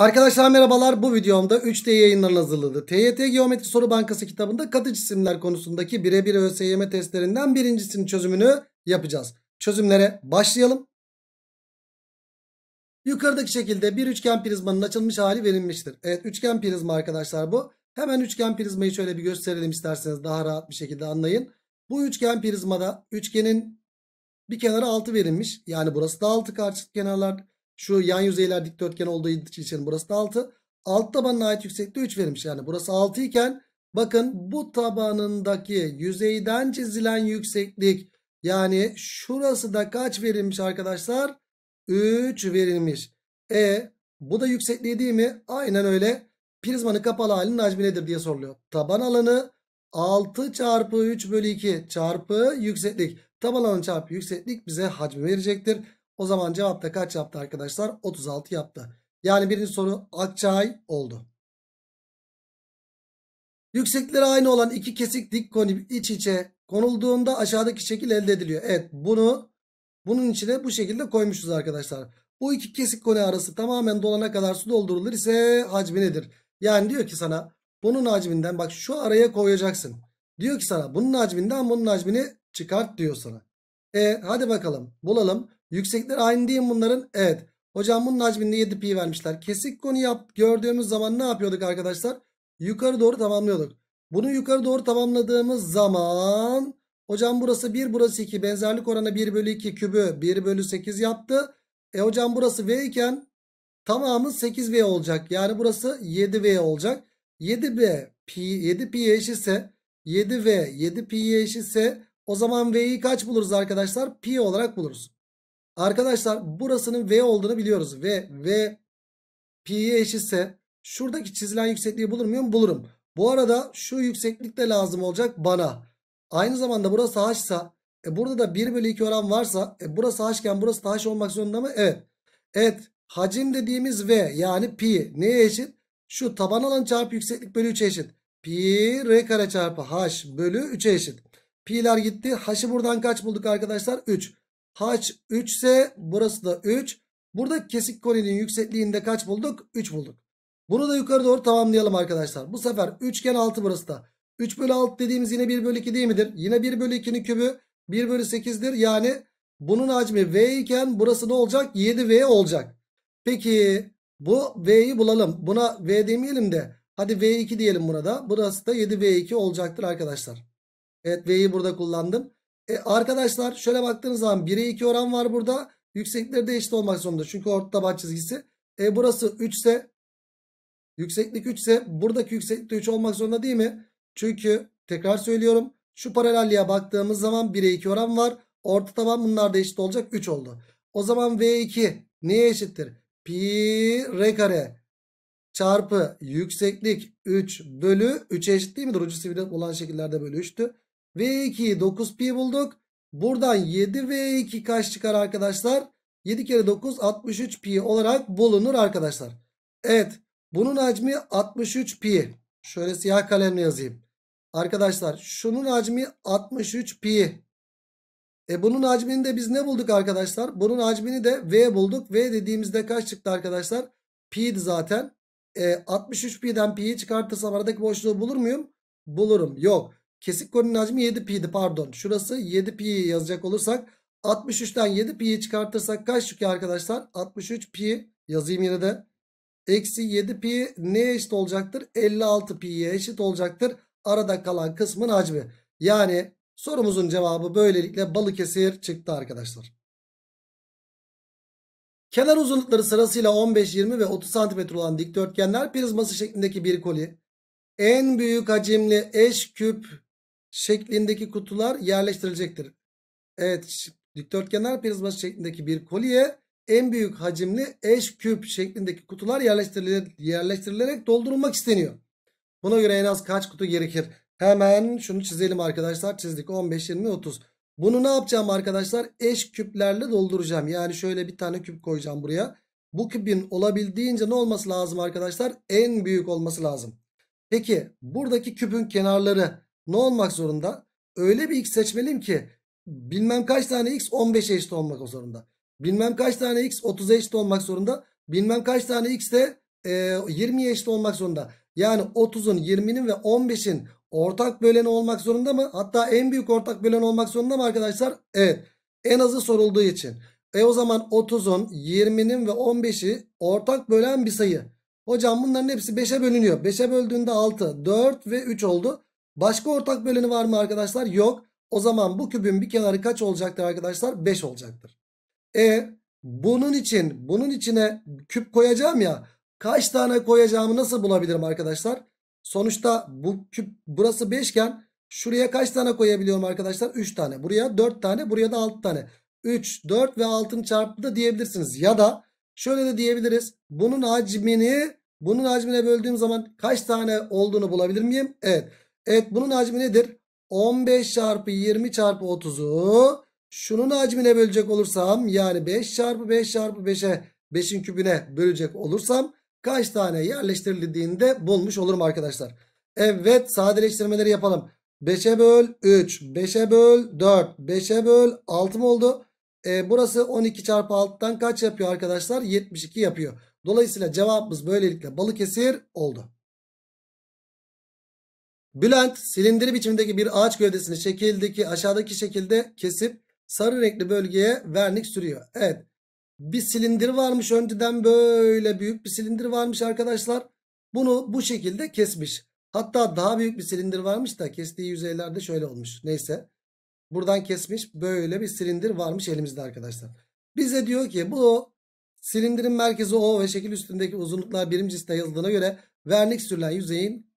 Arkadaşlar merhabalar bu videomda 3D yayınların hazırladığı TYT Geometri Soru Bankası kitabında katı cisimler konusundaki birebir ÖSYM testlerinden birincisinin çözümünü yapacağız. Çözümlere başlayalım. Yukarıdaki şekilde bir üçgen prizmanın açılmış hali verilmiştir. Evet üçgen prizma arkadaşlar bu. Hemen üçgen prizmayı şöyle bir gösterelim isterseniz daha rahat bir şekilde anlayın. Bu üçgen prizmada üçgenin bir kenarı 6 verilmiş. Yani burası da 6 karşıt kenarlar. Şu yan yüzeyler dikdörtgen olduğu için burası da 6. Alt tabanına ait yüksekliği 3 verilmiş. Yani burası 6 iken bakın bu tabanındaki yüzeyden çizilen yükseklik yani şurası da kaç verilmiş arkadaşlar? 3 verilmiş. E bu da yüksekliği değil mi? Aynen öyle. Prizmanın kapalı halinin hacmi nedir diye soruluyor. Taban alanı 6 çarpı 3 bölü 2 çarpı yükseklik. Taban alanı çarpı yükseklik bize hacmi verecektir. O zaman cevapta kaç yaptı arkadaşlar? 36 yaptı. Yani birinci soru Akçay oldu. Yüksekleri aynı olan iki kesik dik koni iç içe konulduğunda aşağıdaki şekil elde ediliyor. Evet bunu bunun içine bu şekilde koymuşuz arkadaşlar. Bu iki kesik koni arası tamamen dolana kadar su doldurulur ise hacmi nedir? Yani diyor ki sana bunun hacminden bak şu araya koyacaksın. Diyor ki sana bunun hacminden bunun hacmini çıkart diyor sana. E hadi bakalım bulalım. Yüksekleri aynı değil mi bunların? Evet. Hocam bunun hacminde 7 pi vermişler. Kesik konu yap gördüğümüz zaman ne yapıyorduk arkadaşlar? Yukarı doğru tamamlıyorduk. Bunu yukarı doğru tamamladığımız zaman hocam burası 1 burası 2 benzerlik oranı 1 bölü 2 kübü 1 bölü 8 yaptı. E hocam burası V iken tamamı 8V olacak. Yani burası 7V olacak. 7B pi 7 pi eşitse 7V 7 pi eşitse o zaman V'yi kaç buluruz arkadaşlar? Pi olarak buluruz. Arkadaşlar burasının V olduğunu biliyoruz. Ve V P'ye eşitse şuradaki çizilen yüksekliği bulur muyum? Bulurum. Bu arada şu yükseklik de lazım olacak bana. Aynı zamanda burası H e burada da 1 bölü 2 oran varsa e burası H burası da H olmak zorunda mı? Evet. Evet. Hacim dediğimiz V yani pi neye eşit? Şu taban alan çarpı yükseklik bölü 3'e eşit. Pi r kare çarpı h bölü 3'e eşit. Pi'ler gitti. H'ı buradan kaç bulduk arkadaşlar? 3. H 3 ise burası da 3. Burada kesik koninin yüksekliğinde kaç bulduk? 3 bulduk. Bunu da yukarı doğru tamamlayalım arkadaşlar. Bu sefer üçgen 6 burası da. 3 bölü 6 dediğimiz yine 1 bölü 2 değil midir? Yine 1 bölü 2'nin kübü 1 bölü 8'dir. Yani bunun hacmi V iken burası ne olacak? 7V olacak. Peki bu V'yi bulalım. Buna V demeyelim de. Hadi V2 diyelim buna da. Burası da 7V2 olacaktır arkadaşlar. Evet V'yi burada kullandım. E, arkadaşlar şöyle baktığınız zaman 1'e 2 oran var burada. Yükseklikleri de eşit olmak zorunda. Çünkü orta taban çizgisi. E, burası 3 ise yükseklik 3 ise buradaki yükseklik de 3 olmak zorunda değil mi? Çünkü tekrar söylüyorum. Şu paralelliğe baktığımız zaman 1'e 2 oran var. Orta taban bunlar da eşit olacak 3 oldu. O zaman V2 neye eşittir? Pi r kare çarpı yükseklik 3 bölü 3 eşit değil midir? Ucu sivri olan şekillerde bölü 3'tü. V2'yi 9pi bulduk. Buradan 7V2 kaç çıkar arkadaşlar? 7 kere 9 63 pi olarak bulunur arkadaşlar. Evet bunun hacmi 63 pi. Şöyle siyah kalemle yazayım. Arkadaşlar şunun hacmi 63 pi. E bunun hacmini de biz ne bulduk arkadaşlar? Bunun hacmini de V bulduk. V dediğimizde kaç çıktı arkadaşlar? Pi'di zaten. E, 63 pi'den pi'yi çıkartırsam aradaki boşluğu bulur muyum? Bulurum. Yok. Kesik konunun hacmi 7 pi'di pardon. Şurası 7 pi yazacak olursak 63'ten 7 pi'yi çıkartırsak kaç çıkıyor arkadaşlar? 63 pi yazayım yine de. Eksi 7 pi neye eşit olacaktır? 56 pi'ye eşit olacaktır. Arada kalan kısmın hacmi. Yani sorumuzun cevabı böylelikle Balıkesir çıktı arkadaşlar. Kenar uzunlukları sırasıyla 15, 20 ve 30 cm olan dikdörtgenler prizması şeklindeki bir koli. En büyük hacimli eş küp şeklindeki kutular yerleştirilecektir. Evet dikdörtgenler prizması şeklindeki bir kolye en büyük hacimli eş küp şeklindeki kutular yerleştirilerek, yerleştirilerek doldurulmak isteniyor. Buna göre en az kaç kutu gerekir? Hemen şunu çizelim arkadaşlar. Çizdik 15, 20, 30. Bunu ne yapacağım arkadaşlar? Eş küplerle dolduracağım. Yani şöyle bir tane küp koyacağım buraya. Bu küpün olabildiğince ne olması lazım arkadaşlar? En büyük olması lazım. Peki buradaki küpün kenarları ne olmak zorunda? Öyle bir x seçmeliyim ki bilmem kaç tane x 15 eşit olmak zorunda. Bilmem kaç tane x 30 eşit olmak zorunda. Bilmem kaç tane x de e, 20'ye eşit olmak zorunda. Yani 30'un 20'nin ve 15'in ortak böleni olmak zorunda mı? Hatta en büyük ortak bölen olmak zorunda mı arkadaşlar? Evet. En azı sorulduğu için. E o zaman 30'un 20'nin ve 15'i ortak bölen bir sayı. Hocam bunların hepsi 5'e bölünüyor. 5'e böldüğünde 6, 4 ve 3 oldu. Başka ortak böleni var mı arkadaşlar? Yok. O zaman bu kübün bir kenarı kaç olacaktır arkadaşlar? 5 olacaktır. E bunun için bunun içine küp koyacağım ya. Kaç tane koyacağımı nasıl bulabilirim arkadaşlar? Sonuçta bu küp burası 5 iken şuraya kaç tane koyabiliyorum arkadaşlar? 3 tane. Buraya 4 tane. Buraya da 6 tane. 3, 4 ve 6'ın çarpımı da diyebilirsiniz. Ya da şöyle de diyebiliriz. Bunun hacmini bunun hacmine böldüğüm zaman kaç tane olduğunu bulabilir miyim? Evet. Evet bunun hacmi nedir? 15 çarpı 20 çarpı 30'u şunun hacmine bölecek olursam yani 5 çarpı 5 çarpı 5'e 5'in kübüne bölecek olursam kaç tane yerleştirildiğinde bulmuş olurum arkadaşlar. Evet sadeleştirmeleri yapalım. 5'e böl 3, 5'e böl 4, 5'e böl 6 mı oldu? E, burası 12 çarpı 6'dan kaç yapıyor arkadaşlar? 72 yapıyor. Dolayısıyla cevabımız böylelikle Balıkesir oldu. Bülent silindiri biçimindeki bir ağaç gövdesini şekildeki aşağıdaki şekilde kesip sarı renkli bölgeye vernik sürüyor. Evet bir silindir varmış önceden böyle büyük bir silindir varmış arkadaşlar. Bunu bu şekilde kesmiş. Hatta daha büyük bir silindir varmış da kestiği yüzeylerde şöyle olmuş. Neyse. Buradan kesmiş böyle bir silindir varmış elimizde arkadaşlar. Bize diyor ki bu silindirin merkezi O ve şekil üstündeki uzunluklar birim cinsinde yazıldığına göre vernik sürülen yüzeyin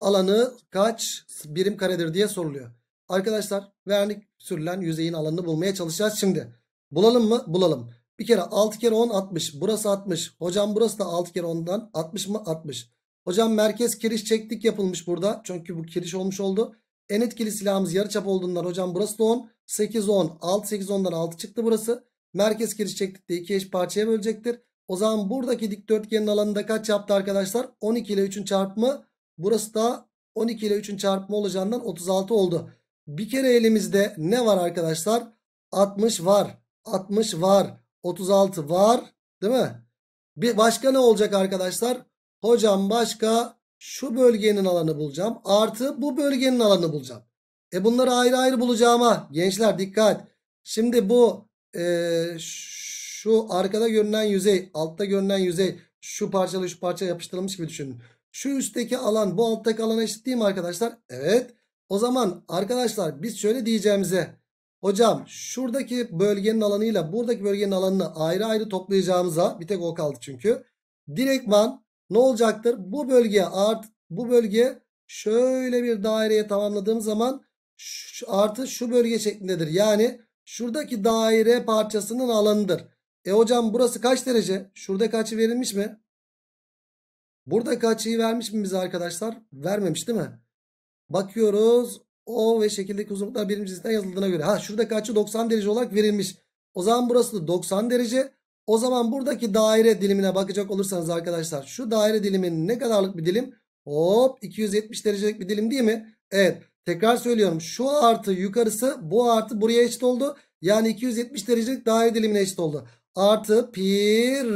alanı kaç birim karedir diye soruluyor. Arkadaşlar vernik sürülen yüzeyin alanını bulmaya çalışacağız şimdi. Bulalım mı? Bulalım. Bir kere 6 kere 10 60. Burası 60. Hocam burası da 6 kere 10'dan 60 mı? 60. Hocam merkez kiriş çektik yapılmış burada. Çünkü bu kiriş olmuş oldu. En etkili silahımız yarıçap olduğundan hocam burası da 10. 8 10. 6 8 10'dan 6 çıktı burası. Merkez kiriş çektik de 2 eş parçaya bölecektir. O zaman buradaki dikdörtgenin alanında kaç yaptı arkadaşlar? 12 ile 3'ün çarpımı. Burası da 12 ile 3'ün çarpımı olacağından 36 oldu. Bir kere elimizde ne var arkadaşlar? 60 var. 60 var. 36 var. Değil mi? Bir başka ne olacak arkadaşlar? Hocam başka şu bölgenin alanı bulacağım. Artı bu bölgenin alanı bulacağım. E bunları ayrı ayrı bulacağıma. Gençler dikkat. Şimdi bu e, şu arkada görünen yüzey, altta görünen yüzey şu parçalı şu parça yapıştırılmış gibi düşünün. Şu üstteki alan bu alttaki alana eşit değil mi arkadaşlar? Evet. O zaman arkadaşlar biz şöyle diyeceğimize hocam şuradaki bölgenin alanıyla buradaki bölgenin alanını ayrı ayrı toplayacağımıza bir tek o kaldı çünkü. Direktman ne olacaktır? Bu bölgeye art bu bölge şöyle bir daireye tamamladığım zaman şu, artı şu bölge şeklindedir. Yani şuradaki daire parçasının alanıdır. E hocam burası kaç derece? Şurada kaçı verilmiş mi? Burada kaçıyı vermiş mi bize arkadaşlar? Vermemiş değil mi? Bakıyoruz. O ve şekildeki uzunluklar birinci cinsinden yazıldığına göre. Ha şurada kaçı 90 derece olarak verilmiş. O zaman burası da 90 derece. O zaman buradaki daire dilimine bakacak olursanız arkadaşlar şu daire dilimin ne kadarlık bir dilim? Hop 270 derecelik bir dilim değil mi? Evet tekrar söylüyorum şu artı yukarısı bu artı buraya eşit oldu. Yani 270 derecelik daire dilimine eşit oldu. Artı pi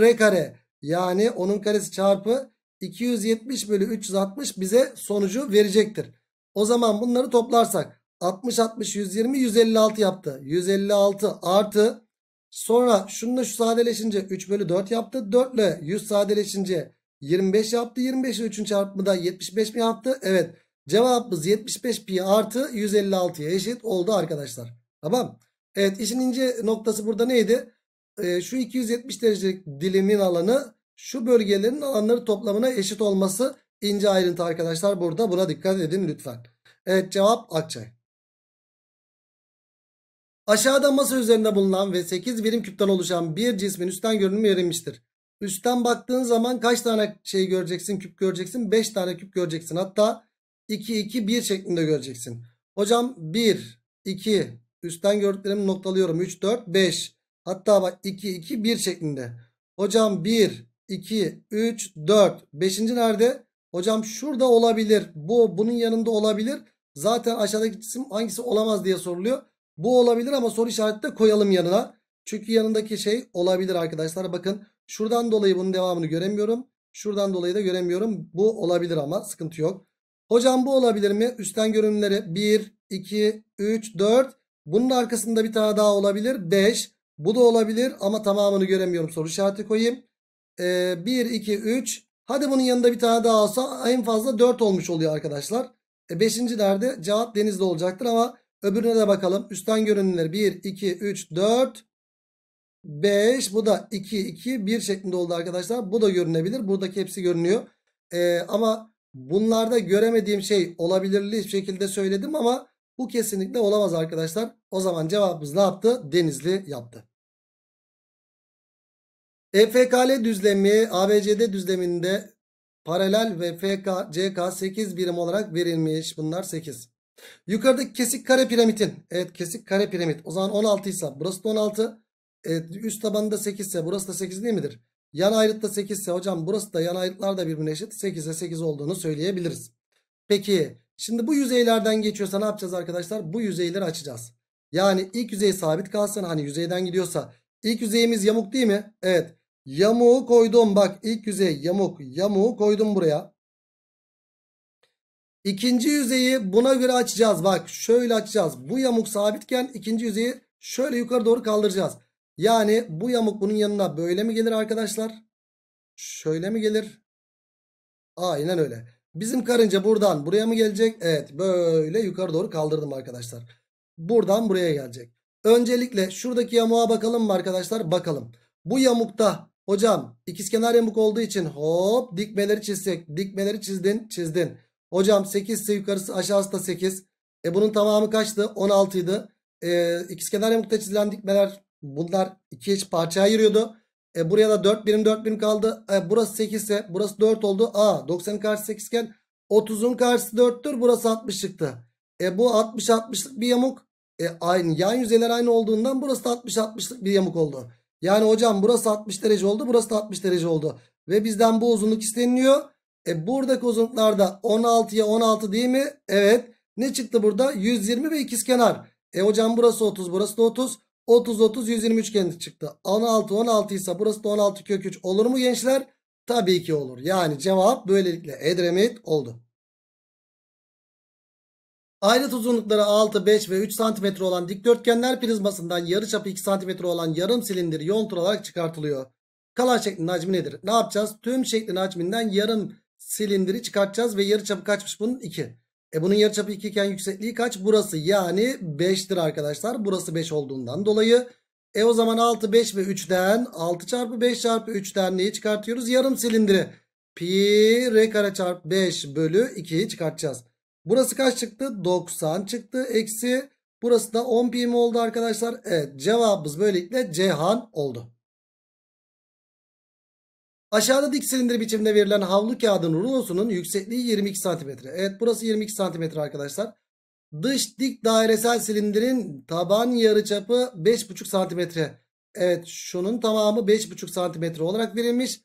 r kare yani onun karesi çarpı 270 bölü 360 bize sonucu verecektir. O zaman bunları toplarsak 60 60 120 156 yaptı. 156 artı sonra şununla şu sadeleşince 3 bölü 4 yaptı. 4 ile 100 sadeleşince 25 yaptı. 25 ile 3'ün çarpımı da 75 mi yaptı? Evet. Cevabımız 75 pi artı 156'ya eşit oldu arkadaşlar. Tamam. Evet işin ince noktası burada neydi? Ee, şu 270 derecelik dilimin alanı şu bölgelerin alanları toplamına eşit olması ince ayrıntı arkadaşlar. Burada buna dikkat edin lütfen. Evet cevap Akçay. Aşağıda masa üzerinde bulunan ve 8 birim küpten oluşan bir cismin üstten görünümü verilmiştir. Üstten baktığın zaman kaç tane şey göreceksin? Küp göreceksin. 5 tane küp göreceksin. Hatta 2 2 1 şeklinde göreceksin. Hocam 1 2 üstten gördüklerimi noktalıyorum. 3 4 5. Hatta bak 2 2 1 şeklinde. Hocam 1 2 3 4. 5. nerede? Hocam şurada olabilir. Bu bunun yanında olabilir. Zaten aşağıdaki cisim hangisi olamaz diye soruluyor. Bu olabilir ama soru işareti de koyalım yanına. Çünkü yanındaki şey olabilir arkadaşlar. Bakın Şuradan dolayı bunun devamını göremiyorum. Şuradan dolayı da göremiyorum. Bu olabilir ama sıkıntı yok. Hocam bu olabilir mi? Üstten görünümleri 1, 2, 3, 4. Bunun arkasında bir tane daha olabilir. 5. Bu da olabilir ama tamamını göremiyorum. Soru işareti koyayım. Ee, 1, 2, 3. Hadi bunun yanında bir tane daha olsa en fazla 4 olmuş oluyor arkadaşlar. E, beşinci nerede? Cevap denizde olacaktır ama öbürüne de bakalım. Üstten görünümleri 1, 2, 3, 4, 5. Bu da 2, 2, 1 şeklinde oldu arkadaşlar. Bu da görünebilir. Buradaki hepsi görünüyor. E, ama bunlarda göremediğim şey olabilirli şekilde söyledim ama bu kesinlikle olamaz arkadaşlar. O zaman cevabımız ne yaptı? Denizli yaptı. EFKL düzlemi ABCD düzleminde paralel ve FK, CK 8 birim olarak verilmiş. Bunlar 8. Yukarıdaki kesik kare piramidin. Evet kesik kare piramit. O zaman 16 ise burası da 16. Evet, üst tabanında 8 ise burası da 8 değil midir? Yan ayrıtta 8 ise hocam burası da yan ayrıtlar da birbirine eşit. 8'e 8 olduğunu söyleyebiliriz. Peki şimdi bu yüzeylerden geçiyorsa ne yapacağız arkadaşlar? Bu yüzeyleri açacağız. Yani ilk yüzey sabit kalsın. Hani yüzeyden gidiyorsa. ilk yüzeyimiz yamuk değil mi? Evet. Yamuğu koydum. Bak ilk yüzey yamuk. Yamuğu koydum buraya. İkinci yüzeyi buna göre açacağız. Bak şöyle açacağız. Bu yamuk sabitken ikinci yüzeyi şöyle yukarı doğru kaldıracağız. Yani bu yamuk bunun yanına böyle mi gelir arkadaşlar? Şöyle mi gelir? Aynen öyle. Bizim karınca buradan buraya mı gelecek? Evet böyle yukarı doğru kaldırdım arkadaşlar. Buradan buraya gelecek. Öncelikle şuradaki yamuğa bakalım mı arkadaşlar? Bakalım. Bu yamukta hocam ikizkenar yamuk olduğu için hop dikmeleri çizsek. Dikmeleri çizdin çizdin. Hocam 8 ise yukarısı aşağısı da 8. E bunun tamamı kaçtı? 16 idi. E, ikizkenar yamukta çizilen dikmeler bunlar iki eş parçaya ayırıyordu. E, buraya da 4 birim 4 birim kaldı. E, burası 8 ise burası 4 oldu. A 90'ın karşısı 8 iken 30'un karşısı 4'tür. Burası 60 çıktı. E, bu 60 60'lık bir yamuk. E, aynı yan yüzeyler aynı olduğundan burası da 60 60'lık bir yamuk oldu. Yani hocam burası 60 derece oldu. Burası da 60 derece oldu. Ve bizden bu uzunluk isteniliyor. E buradaki uzunluklarda 16'ya 16 değil mi? Evet. Ne çıktı burada? 120 ve ikizkenar. E hocam burası 30 burası da 30. 30 30 120 üçgeni çıktı. 16 16 ise burası da 16 kök 3 olur mu gençler? Tabii ki olur. Yani cevap böylelikle Edremit oldu. Ayrıt uzunlukları 6, 5 ve 3 cm olan dikdörtgenler prizmasından yarıçapı 2 cm olan yarım silindir yontur olarak çıkartılıyor. Kalan şeklin hacmi nedir? Ne yapacağız? Tüm şeklin hacminden yarım silindiri çıkartacağız ve yarıçapı kaçmış bunun? 2. E bunun yarıçapı 2 iken yüksekliği kaç? Burası yani 5'tir arkadaşlar. Burası 5 olduğundan dolayı. E o zaman 6, 5 ve 3'ten 6 çarpı 5 çarpı 3'ten neyi çıkartıyoruz? Yarım silindiri. Pi r kare çarpı 5 bölü 2'yi çıkartacağız. Burası kaç çıktı? 90 çıktı. Eksi burası da 10 pi mi oldu arkadaşlar? Evet cevabımız böylelikle Cihan oldu. Aşağıda dik silindir biçiminde verilen havlu kağıdın rulosunun yüksekliği 22 cm. Evet burası 22 cm arkadaşlar. Dış dik dairesel silindirin taban yarıçapı 5,5 cm. Evet şunun tamamı 5,5 cm olarak verilmiş.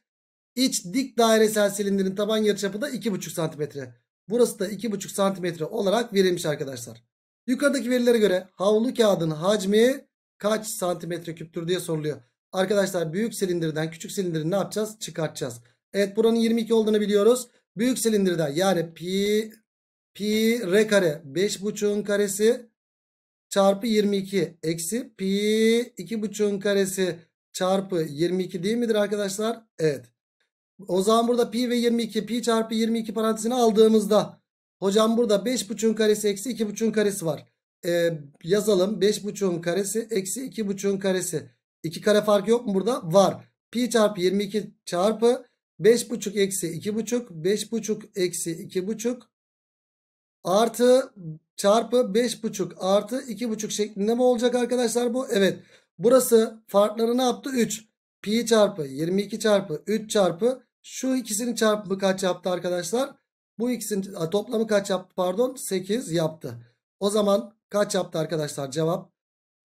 İç dik dairesel silindirin taban yarıçapı da 2,5 cm. Burası da 2,5 cm olarak verilmiş arkadaşlar. Yukarıdaki verilere göre havlu kağıdın hacmi kaç santimetre küptür diye soruluyor. Arkadaşlar büyük silindirden küçük silindiri ne yapacağız? Çıkartacağız. Evet buranın 22 olduğunu biliyoruz. Büyük silindirden yani pi pi r kare 5.5'un karesi çarpı 22 eksi pi 2.5'un karesi çarpı 22 değil midir arkadaşlar? Evet. O zaman burada pi ve 22 pi çarpı 22 parantezini aldığımızda hocam burada 5.5'un karesi eksi 2.5'un karesi var. Ee, yazalım 5.5'un karesi eksi 2.5'un karesi. 2 kare farkı yok mu burada? Var. Pi çarpı 22 çarpı 5.5 eksi 2.5 5.5 eksi 2.5 artı çarpı 5.5 artı 2.5 şeklinde mi olacak arkadaşlar bu? Evet. Burası farkları ne yaptı? 3. Pi çarpı 22 çarpı 3 çarpı şu ikisinin çarpımı kaç yaptı arkadaşlar? Bu ikisinin toplamı kaç yaptı pardon? 8 yaptı. O zaman kaç yaptı arkadaşlar? Cevap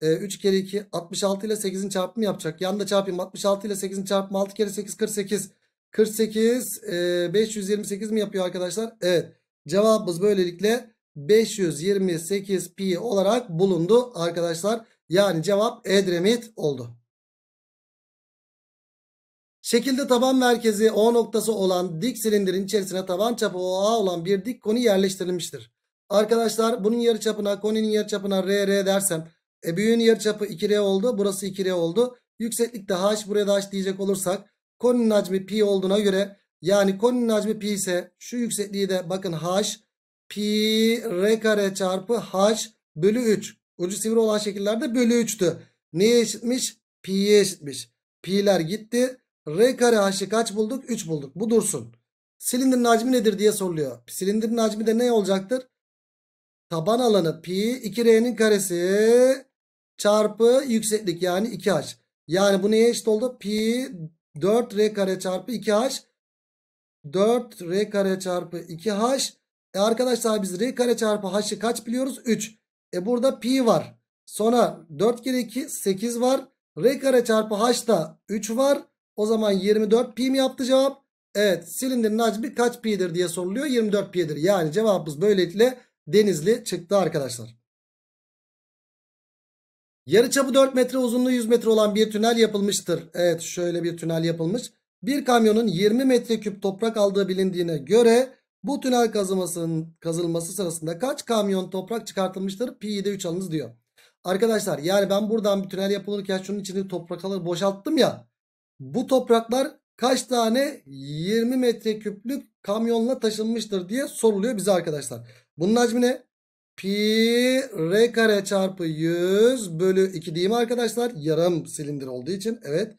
e, 3 kere 2 66 ile 8'in çarpımı yapacak. Yanında çarpayım 66 ile 8'in çarpımı 6 kere 8 48. 48 e, 528 mi yapıyor arkadaşlar? Evet. Cevabımız böylelikle 528 pi olarak bulundu arkadaşlar. Yani cevap Edremit oldu. Şekilde taban merkezi O noktası olan dik silindirin içerisine taban çapı OA olan bir dik koni yerleştirilmiştir. Arkadaşlar bunun yarıçapına koninin yarıçapına RR dersem e, büyüğün yarıçapı 2R oldu. Burası 2R oldu. Yükseklikte H buraya da H diyecek olursak koninin hacmi pi olduğuna göre yani koninin hacmi pi ise şu yüksekliği de bakın H pi R kare çarpı H bölü 3. Ucu sivri olan şekillerde bölü 3'tü. Neye eşitmiş? Pi'ye eşitmiş. Pi'ler gitti. R kare H'ı kaç bulduk? 3 bulduk. Bu dursun. Silindirin hacmi nedir diye soruluyor. Silindirin hacmi de ne olacaktır? Taban alanı pi 2R'nin karesi çarpı yükseklik yani 2H. Yani bu neye eşit oldu? Pi 4R kare çarpı 2H 4R kare çarpı 2H e arkadaşlar biz R kare çarpı H'ı kaç biliyoruz? 3. E burada pi var. Sonra 4 kere 2 8 var. R kare çarpı H da 3 var. O zaman 24 pi mi yaptı cevap? Evet silindirin hacmi kaç pi'dir diye soruluyor. 24 pi'dir. Yani cevabımız böylelikle Denizli çıktı arkadaşlar. Yarıçapı 4 metre uzunluğu 100 metre olan bir tünel yapılmıştır. Evet şöyle bir tünel yapılmış. Bir kamyonun 20 metreküp toprak aldığı bilindiğine göre bu tünel kazılmasının kazılması sırasında kaç kamyon toprak çıkartılmıştır? Pi'yi de 3 alınız diyor. Arkadaşlar yani ben buradan bir tünel yapılırken şunun içinde toprak alır boşalttım ya. Bu topraklar kaç tane 20 metreküplük kamyonla taşınmıştır diye soruluyor bize arkadaşlar. Bunun hacmi ne? Pi r kare çarpı 100 bölü 2 değil mi arkadaşlar? Yarım silindir olduğu için. Evet.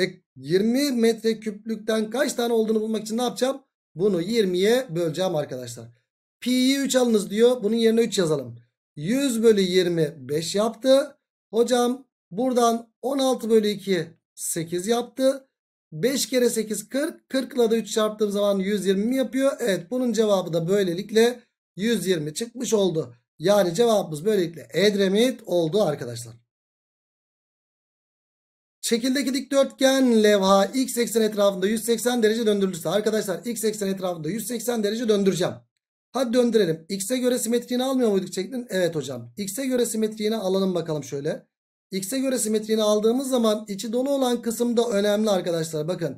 E, 20 metreküplükten kaç tane olduğunu bulmak için ne yapacağım? Bunu 20'ye böleceğim arkadaşlar. Pi'yi 3 alınız diyor. Bunun yerine 3 yazalım. 100 bölü 20 5 yaptı. Hocam buradan 16 bölü 2 8 yaptı. 5 kere 8 40. 40 ile de 3 çarptığım zaman 120 mi yapıyor? Evet bunun cevabı da böylelikle 120 çıkmış oldu. Yani cevabımız böylelikle Edremit oldu arkadaşlar. Şekildeki dikdörtgen levha x eksen etrafında 180 derece döndürülürse arkadaşlar x eksen etrafında 180 derece döndüreceğim. Hadi döndürelim. X'e göre simetriğini almıyor muyduk şeklin? Evet hocam. X'e göre simetriğini alalım bakalım şöyle. X'e göre simetriğini aldığımız zaman içi dolu olan kısım da önemli arkadaşlar. Bakın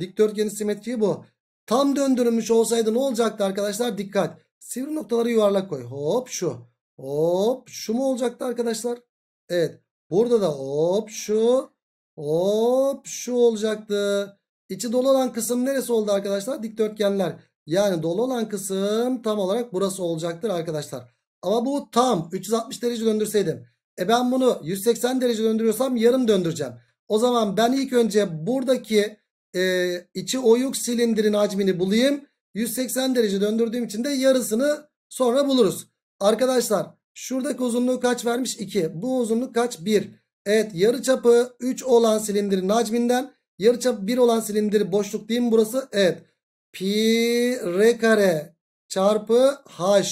dikdörtgenin simetriği bu. Tam döndürülmüş olsaydı ne olacaktı arkadaşlar? Dikkat. Sivri noktaları yuvarlak koy. Hop şu. Hop şu mu olacaktı arkadaşlar? Evet. Burada da hop şu. Hop şu olacaktı. İçi dolu olan kısım neresi oldu arkadaşlar? Dikdörtgenler. Yani dolu olan kısım tam olarak burası olacaktır arkadaşlar. Ama bu tam 360 derece döndürseydim. E ben bunu 180 derece döndürüyorsam yarım döndüreceğim. O zaman ben ilk önce buradaki e, içi oyuk silindirin hacmini bulayım. 180 derece döndürdüğüm için de yarısını sonra buluruz. Arkadaşlar şuradaki uzunluğu kaç vermiş? 2. Bu uzunluk kaç? 1. Evet yarıçapı 3 olan silindirin hacminden yarıçapı 1 olan silindir boşluk değil mi burası? Evet. Pi r kare çarpı h.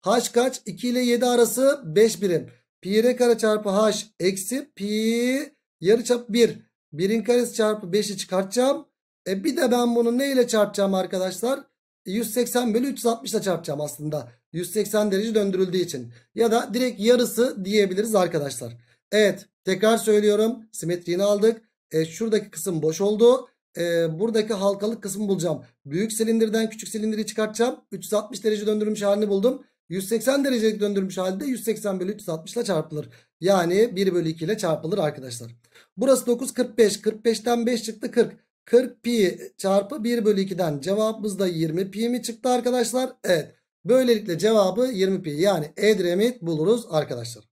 H kaç? 2 ile 7 arası 5 birim. Pi r kare çarpı h eksi pi yarıçap 1. 1'in karesi çarpı 5'i çıkartacağım. E bir de ben bunu ne ile çarpacağım arkadaşlar? 180 bölü 360 ile çarpacağım aslında. 180 derece döndürüldüğü için. Ya da direkt yarısı diyebiliriz arkadaşlar. Evet tekrar söylüyorum. Simetriğini aldık. E, şuradaki kısım boş oldu. E, buradaki halkalık kısmı bulacağım. Büyük silindirden küçük silindiri çıkartacağım. 360 derece döndürülmüş halini buldum. 180 derecelik döndürülmüş halde 180 bölü 360 ile çarpılır. Yani 1 bölü 2 ile çarpılır arkadaşlar. Burası 9 45. 45'ten 5 çıktı 40. 40 pi çarpı 1 bölü 2'den cevabımız da 20 pi mi çıktı arkadaşlar? Evet. Böylelikle cevabı 20 pi yani Edremit buluruz arkadaşlar.